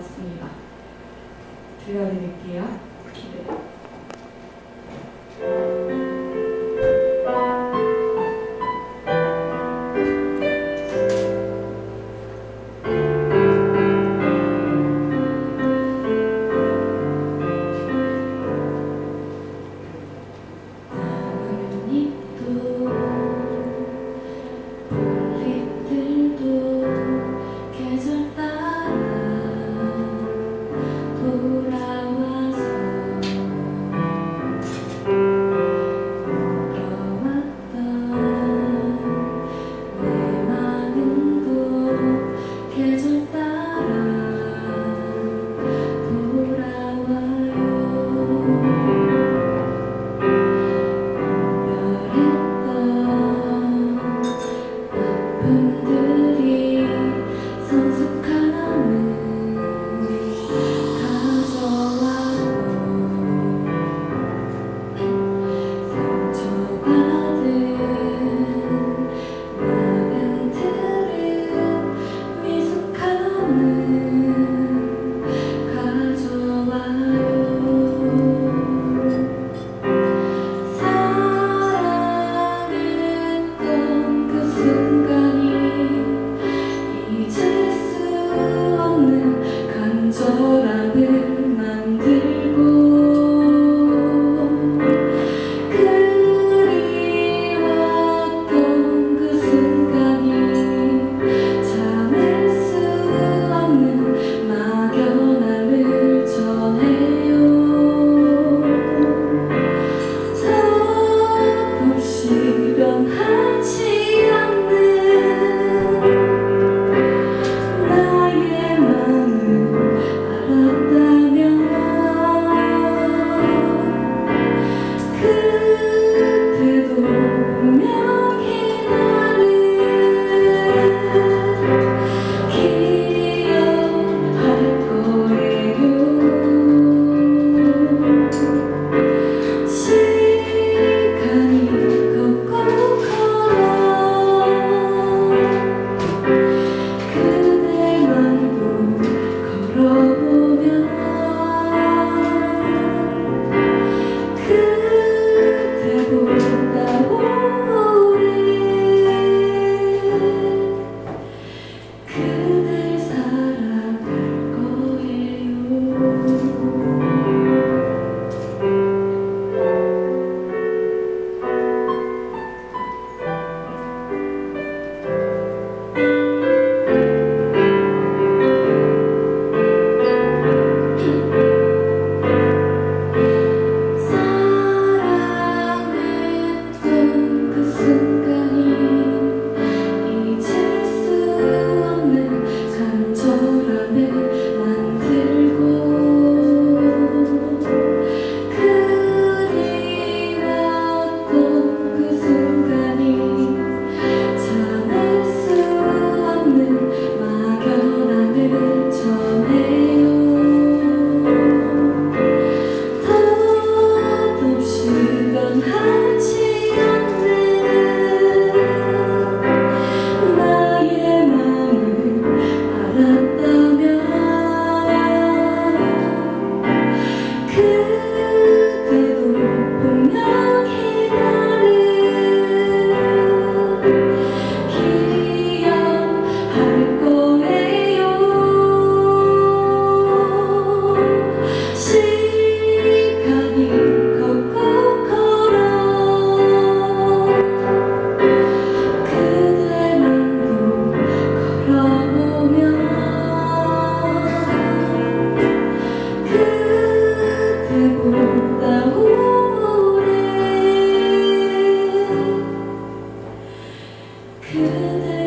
같습니다. 들려드릴게요. 기대. together.